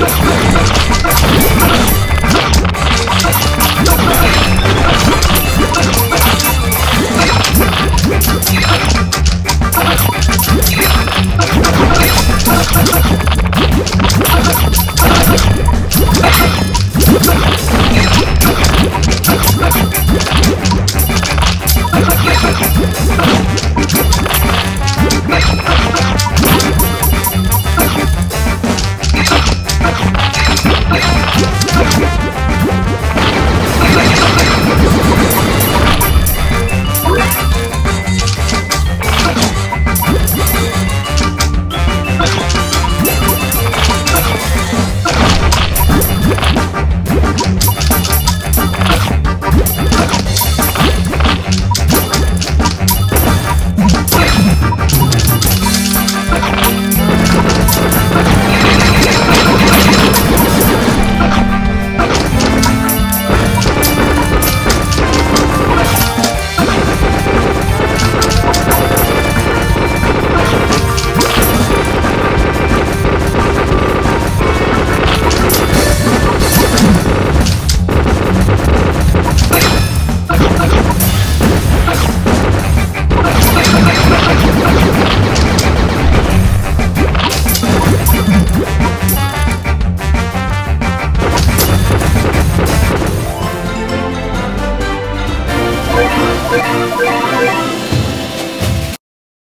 Let's go.